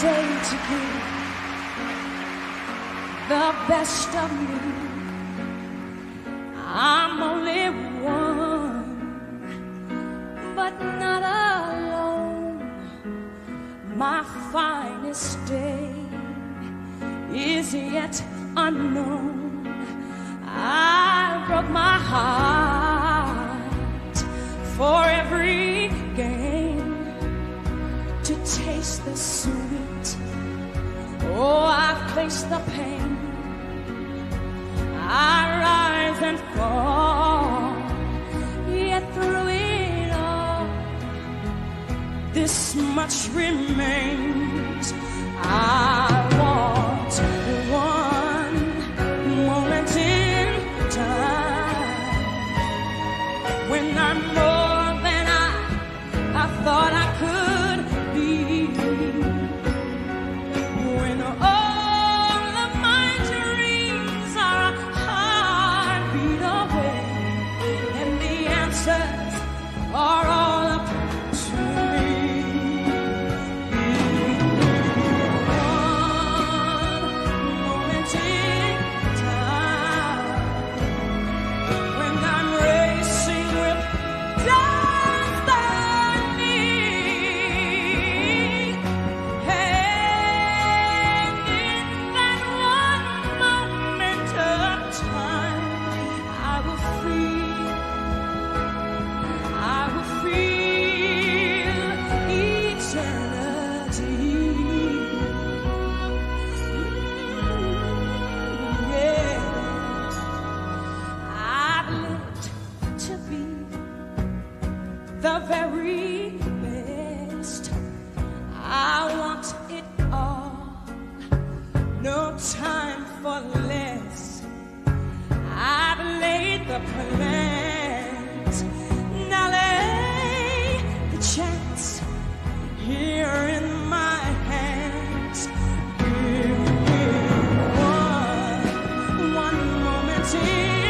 day to give the best of me. I'm only one, but not alone. My finest day is yet unknown. face the pain. I rise and fall, yet through it all, this much remains. I All Now lay the chance here in my hands. Give me one, one moment.